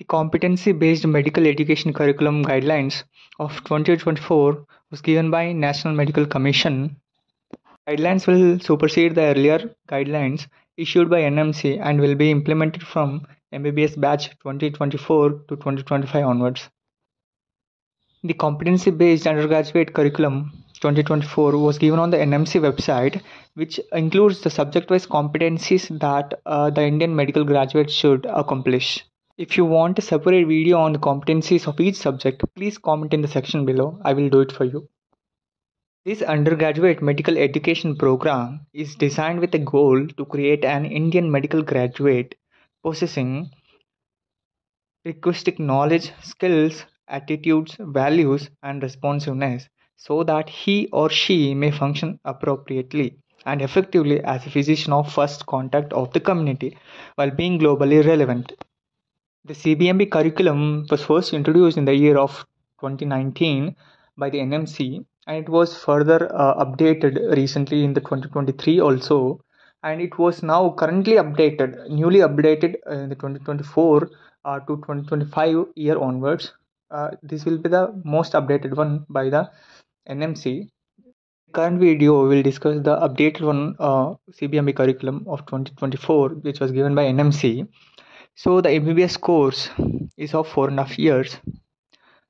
The competency-based medical education curriculum guidelines of 2024 was given by National Medical Commission. Guidelines will supersede the earlier guidelines issued by NMC and will be implemented from MBBS batch 2024 to 2025 onwards. The competency-based undergraduate curriculum 2024 was given on the NMC website, which includes the subject-wise competencies that uh, the Indian medical graduate should accomplish. If you want a separate video on the competencies of each subject, please comment in the section below. I will do it for you. This undergraduate medical education program is designed with a goal to create an Indian medical graduate possessing requisite knowledge, skills, attitudes, values, and responsiveness so that he or she may function appropriately and effectively as a physician of first contact of the community while being globally relevant. The CBME curriculum was first introduced in the year of 2019 by the NMC and it was further uh, updated recently in the 2023 also. And it was now currently updated newly updated in the 2024 uh, to 2025 year onwards. Uh, this will be the most updated one by the NMC current video will discuss the updated one uh, CBME curriculum of 2024 which was given by NMC so the MBBS course is of four and a half years,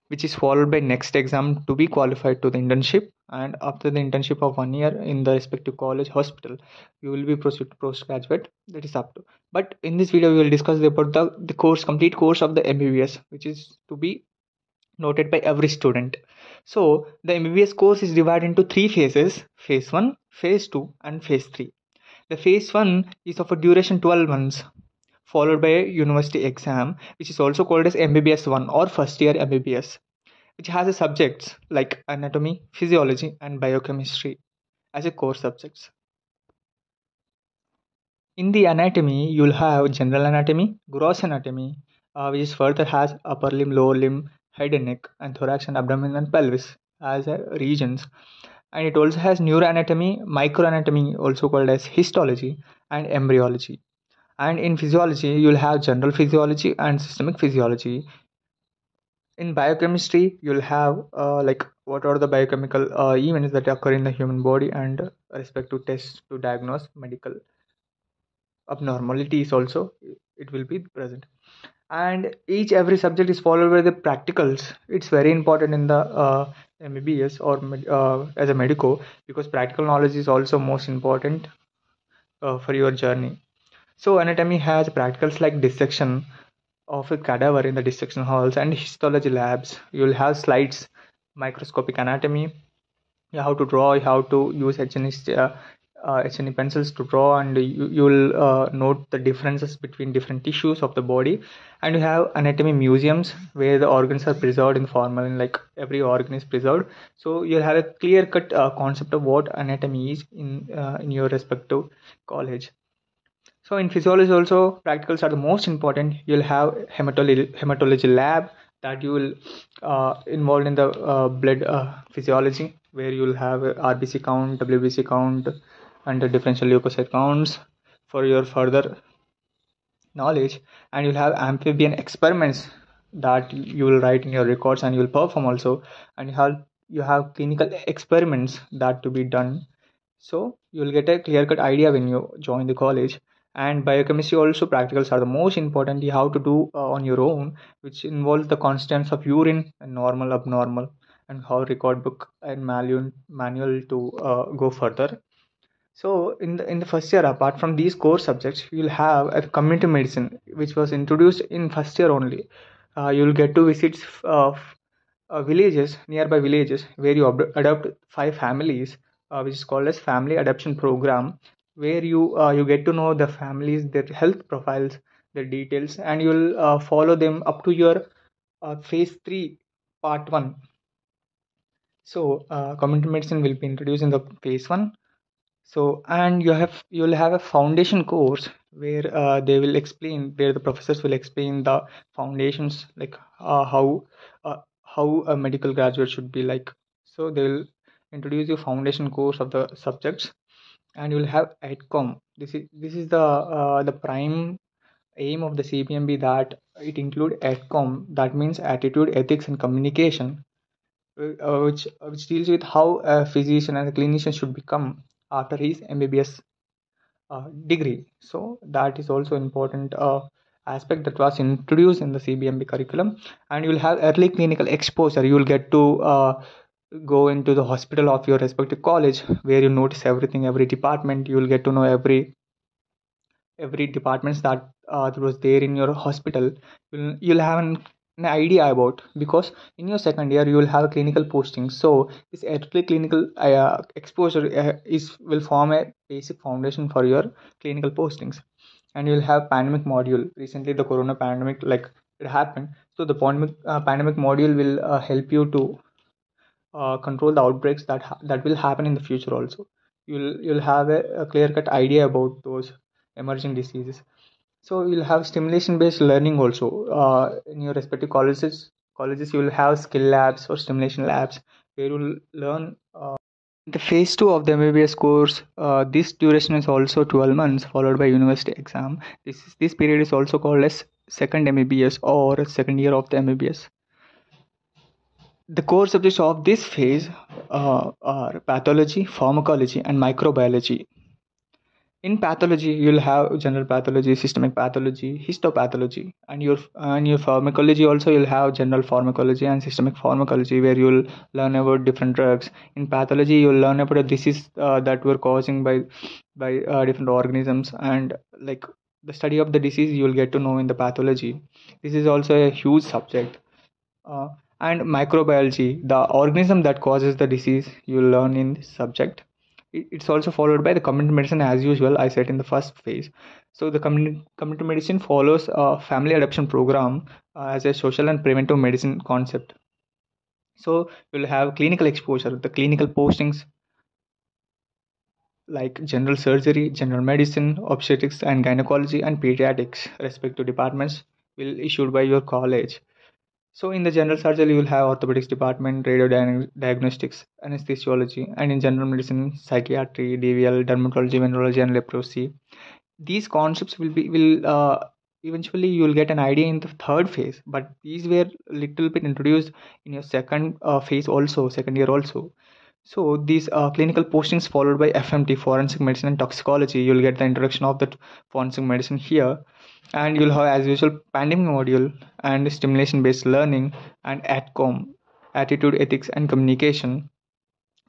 which is followed by next exam to be qualified to the internship. And after the internship of one year in the respective college hospital, you will be proceed to postgraduate. That is up to. But in this video, we will discuss about the, the course, complete course of the MBBS, which is to be noted by every student. So the MBBS course is divided into three phases: phase one, phase two, and phase three. The phase one is of a duration 12 months followed by a university exam, which is also called as MBBS 1 or first year MBBS, which has subjects like anatomy, physiology, and biochemistry as a core subjects. In the anatomy, you'll have general anatomy, gross anatomy, uh, which further has upper limb, lower limb, head and neck, and thorax and abdomen and pelvis as regions. And it also has neuroanatomy, microanatomy, also called as histology, and embryology and in physiology you'll have general physiology and systemic physiology. In biochemistry you'll have uh, like what are the biochemical uh, events that occur in the human body and respect to tests to diagnose medical abnormalities also it will be present. And each every subject is followed by the practicals. It's very important in the uh, mbbs or uh, as a medico because practical knowledge is also most important uh, for your journey so anatomy has practicals like dissection of a cadaver in the dissection halls and histology labs. You'll have slides, microscopic anatomy. Have to draw, have to use HNE, uh, uh, pencils to draw and you, you'll uh, note the differences between different tissues of the body. And you have anatomy museums where the organs are preserved in formalin, like every organ is preserved. So you'll have a clear cut uh, concept of what anatomy is in, uh, in your respective college so in physiology also practicals are the most important. You'll have hematology, hematology lab that you will uh, involved in the uh, blood uh, physiology where you'll have RBC count, WBC count, and the differential leukocyte counts for your further knowledge. And you'll have amphibian experiments that you will write in your records and you will perform also. And you have you have clinical experiments that to be done. So you'll get a clear cut idea when you join the college and biochemistry also practicals are the most important how to do uh, on your own which involves the constants of urine and normal abnormal and how record book and manual manual to uh, go further. So in the in the first year apart from these core subjects you'll have a community medicine which was introduced in first year only. Uh, you'll get to visit uh, uh, villages nearby villages where you ad- adopt five families uh, which is called as family adoption program where you uh, you get to know the families their health profiles their details and you'll uh, follow them up to your uh, phase 3 part 1 so uh, community medicine will be introduced in the phase 1 so and you have you'll have a foundation course where uh, they will explain where the professors will explain the foundations like uh, how uh, how a medical graduate should be like. So they will introduce you foundation course of the subjects and you'll have AETCOM. This is this is the uh, the prime aim of the CBME that it include ATCOM, that means Attitude, Ethics, and Communication, uh, which which deals with how a physician and a clinician should become after his MBBS uh, degree. So that is also important uh, aspect that was introduced in the CBME curriculum, and you will have early clinical exposure. You will get to uh, go into the hospital of your respective college where you notice everything, every department. You will get to know every every departments that uh, was there in your hospital. You'll, you'll have an, an idea about because in your second year you will have clinical posting. So this early clinical uh, exposure uh, is will form a basic foundation for your clinical postings, and you'll have pandemic module. Recently, the corona pandemic like it happened, so the pandemic uh, pandemic module will uh, help you to uh, control the outbreaks that ha- that will happen in the future also. You'll you'll have a, a clear cut idea about those emerging diseases. So you'll have stimulation based learning also. Uh, in your respective colleges colleges you will have skill labs or stimulation labs where you'll learn uh, the phase 2 of the mbbs course uh, this duration is also 12 months followed by university exam. This is, this period is also called as second mbbs or second year of the mbbs the core subjects of this phase uh, are pathology, pharmacology, and microbiology. In pathology, you'll have general pathology, systemic pathology, histopathology, and your and your pharmacology also you'll have general pharmacology and systemic pharmacology, where you'll learn about different drugs. In pathology, you'll learn about a disease uh, that were causing by by uh, different organisms, and like the study of the disease, you'll get to know in the pathology. This is also a huge subject. Uh, and microbiology, the organism that causes the disease, you learn in this subject. It's also followed by the community medicine as usual, I said in the first phase. So the community, community medicine follows a family adoption program uh, as a social and preventive medicine concept. So you'll have clinical exposure, the clinical postings like general surgery, general medicine, obstetrics and gynecology, and pediatrics, respective departments, will issued by your college so in the general surgery, you will have orthopedics department, radio diagnostics, anesthesiology, and in general medicine, psychiatry, DVL, dermatology, venereology, and leprosy. These concepts will be will uh, eventually you will get an idea in the third phase, but these were little bit introduced in your second uh, phase also, second year also. So these uh, clinical postings followed by FMT, forensic medicine and toxicology. You'll get the introduction of the forensic medicine here and you'll have as usual pandemic module and stimulation based learning and atcom attitude ethics and communication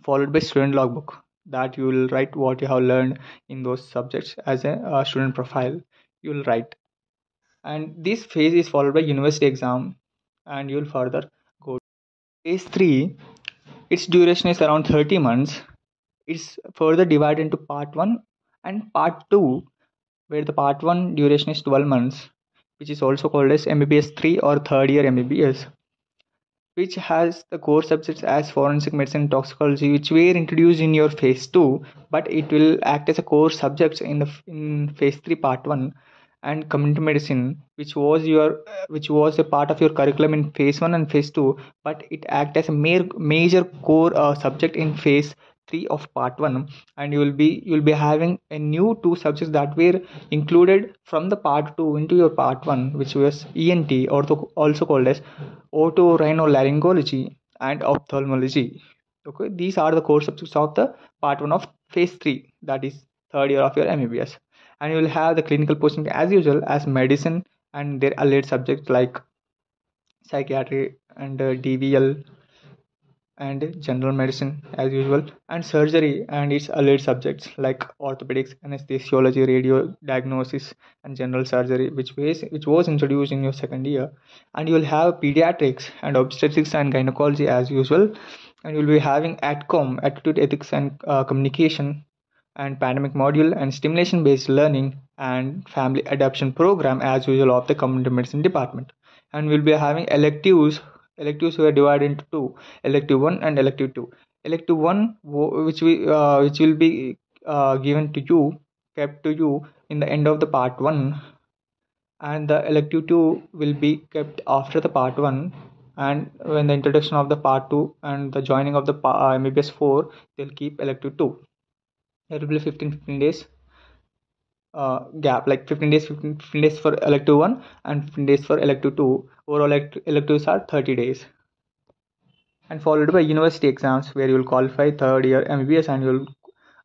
followed by student logbook that you will write what you have learned in those subjects as a uh, student profile you will write. And this phase is followed by university exam and you will further go. Phase 3 its duration is around 30 months. It's further divided into part 1 and part 2 where the part 1 duration is 12 months, which is also called as MBBS 3 or third year MBBS, which has the core subjects as forensic medicine and toxicology, which were introduced in your phase 2, but it will act as a core subjects in the in phase 3 part 1 and community medicine which was your which was a part of your curriculum in phase 1 and phase 2 but it act as a major major core uh, subject in phase 3 of part 1 and you will be you will be having a new two subjects that were included from the part 2 into your part 1 which was ENT or also called as otorhinolaryngology and ophthalmology. Okay these are the core subjects of the part 1 of phase 3 that is third year of your MBBS and you will have the clinical posting as usual as medicine and their allied subjects like psychiatry and uh, DVL and general medicine as usual and surgery and its allied subjects like orthopedics anesthesiology radio diagnosis and general surgery which was which was introduced in your second year. And you will have pediatrics and obstetrics and gynecology as usual. And you'll be having atcom attitude ethics and uh, communication and pandemic module and stimulation based learning and family adoption program as usual of the community medicine department. And we'll be having electives electives were divided into two elective 1 and elective 2 elective 1 which we uh, which will be uh, given to you kept to you in the end of the part 1 and the elective 2 will be kept after the part 1 and when the introduction of the part 2 and the joining of the uh, MBBS 4 they'll keep elective 2 there will be 15 15 days uh, gap like 15 days 15, 15, days for elective 1 and 15 days for elective 2 overall elect- electives are 30 days. And followed by university exams where you will qualify third year mbbs and you'll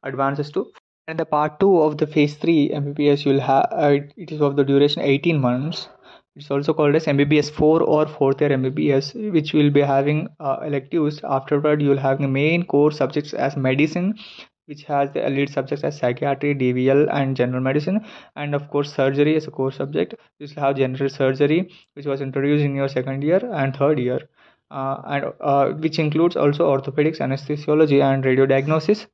advances to. And the part 2 of the phase 3 mbbs you'll have uh, it is of the duration 18 months. It's also called as mbbs 4 or fourth year mbbs which will be having uh, electives. Afterward you'll have the main core subjects as medicine which has the lead subjects as psychiatry, DVL, and general medicine, and of course surgery as a core subject. You will have general surgery, which was introduced in your second year and third year, uh, and uh, which includes also orthopedics, anesthesiology, and radiodiagnosis.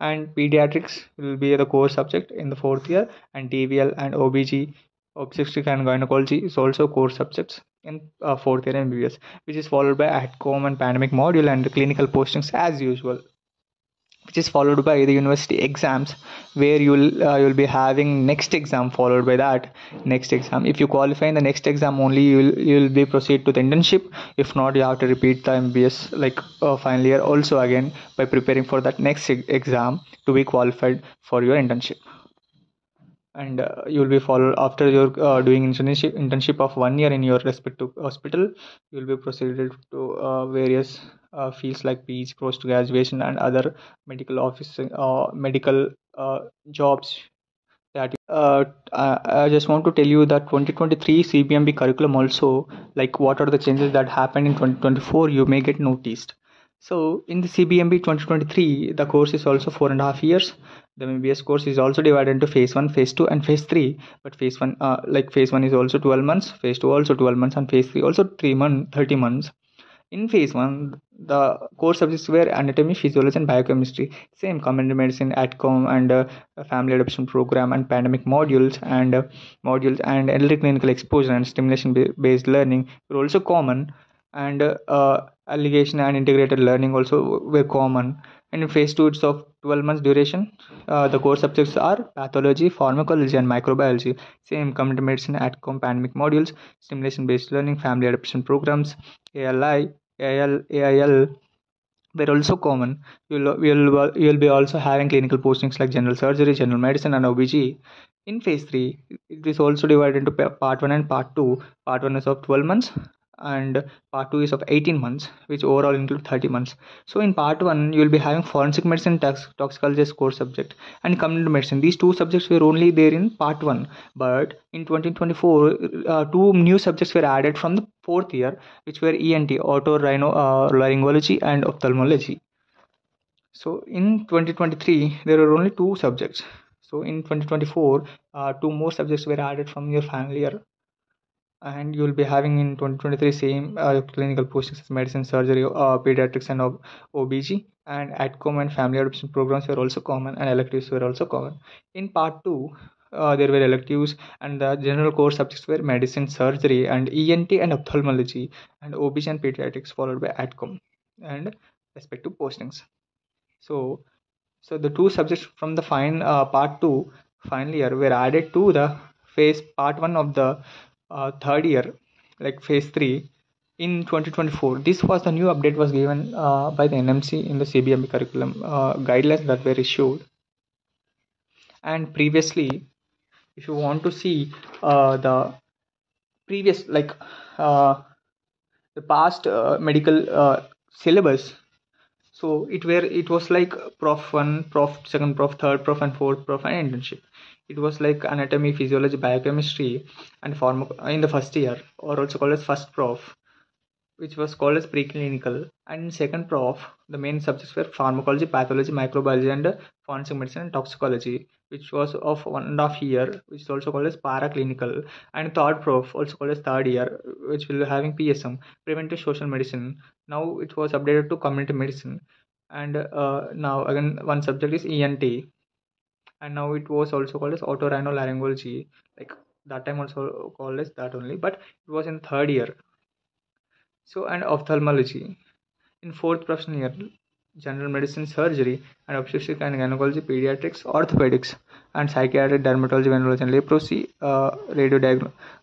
And pediatrics will be the core subject in the fourth year, and DVL and OBG, obstetrics and gynecology is also core subjects in uh, fourth year and MBBS, which is followed by ATCOM and pandemic module and clinical postings as usual which is followed by the university exams where you'll uh, you'll be having next exam followed by that next exam. If you qualify in the next exam only you'll you'll be proceed to the internship. If not you have to repeat the mbs like uh, final year also again by preparing for that next exam to be qualified for your internship. And uh, you'll be followed after you're uh, doing internship internship of one year in your respective hospital you'll be proceeded to uh, various fields like PG, post graduation, and other medical office uh, medical uh, jobs. That uh, I just want to tell you that 2023 CBME curriculum also like what are the changes that happened in 2024 you may get noticed. So in the CBME 2023 the course is also four and a half years. The MBBS course is also divided into phase one, phase two, and phase three. But phase one, uh, like phase one is also 12 months, phase two also 12 months, and phase three also three months, 30 months. In phase 1, the core subjects were anatomy, physiology, and biochemistry. Same common medicine, ATCOM, and uh, family adoption program, and pandemic modules, and uh, modules, and elderly clinical exposure and stimulation-based learning were also common. And uh, allegation and integrated learning also were common. In phase 2, it's of 12 months duration. Uh, the core subjects are pathology, pharmacology, and microbiology. Same community medicine, ATCOM, pandemic modules, stimulation based learning, family adoption programs, ALI, AIL, AIL were also common. You'll, you'll, you'll be also having clinical postings like general surgery, general medicine, and OBG. In phase 3, it is also divided into part 1 and part 2. Part 1 is of 12 months, and part 2 is of 18 months which overall include 30 months. So in part 1 you will be having forensic medicine tox- toxicology core subject and community medicine. These two subjects were only there in part 1 but in 2024 uh, two new subjects were added from the fourth year which were ent otorhinolaryngology uh, and ophthalmology. So in 2023 there were only two subjects. So in 2024 uh, two more subjects were added from your final year and you will be having in 2023 same uh, clinical postings as medicine surgery uh, pediatrics and obg and atcom and family adoption programs were also common and electives were also common. In part 2 uh, there were electives and the general core subjects were medicine surgery and ent and ophthalmology and obg and pediatrics followed by atcom and respective postings. So so the two subjects from the fine uh, part 2 final year were added to the phase part 1 of the uh, third year like phase 3 in 2024 this was the new update was given uh, by the nmc in the cbme curriculum uh, guidelines that were issued. And previously if you want to see uh, the previous like uh, the past uh, medical syllabus so it were it was like prof 1 prof 2nd prof 3rd prof and 4th prof and internship it was like anatomy physiology biochemistry and pharma in the first year or also called as first prof which was called as preclinical. And in second prof the main subjects were pharmacology pathology microbiology and forensic medicine and toxicology which was of one and a half year which is also called as paraclinical. And third prof also called as third year which will be having psm preventive social medicine. Now it was updated to community medicine. And uh, now again one subject is ent and now it was also called as otorhinolaryngology like that time also called as that only but it was in third year. So and ophthalmology. In fourth professional year general medicine surgery and obstetrics and gynecology pediatrics orthopedics and psychiatric dermatology venereology and leprosy uh, radio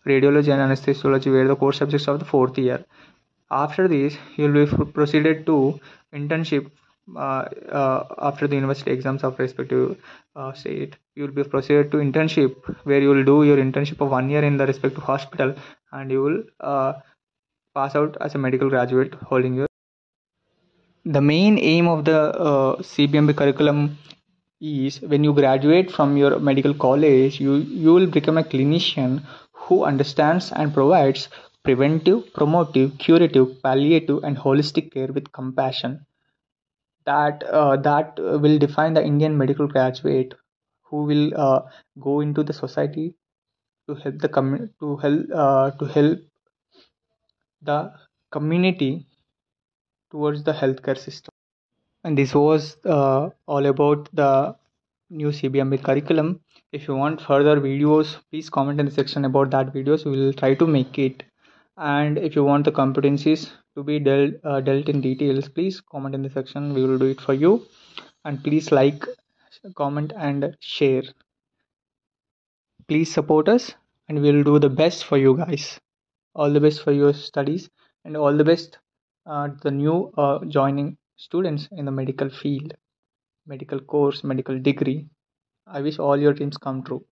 radiology and anesthesiology were the core subjects of the fourth year. After this you will be proceeded to internship after the university exams of respective uh, state you will be proceeded to internship where you will do your internship of one year in the respective hospital and you will uh, pass out as a medical graduate holding your. The main aim of the uh, cbme curriculum is when you graduate from your medical college you you will become a clinician who understands and provides preventive promotive curative palliative and holistic care with compassion that uh, that will define the indian medical graduate who will uh, go into the society to help the community to help uh, to help the community towards the healthcare system and this was uh, all about the new CBME curriculum. If you want further videos, please comment in the section about that videos. We will try to make it. And if you want the competencies to be dealt uh, dealt in details, please comment in the section. We will do it for you. And please like, comment, and share. Please support us, and we will do the best for you guys. All the best for your studies, and all the best uh, the new uh, joining students in the medical field medical course medical degree i wish all your dreams come true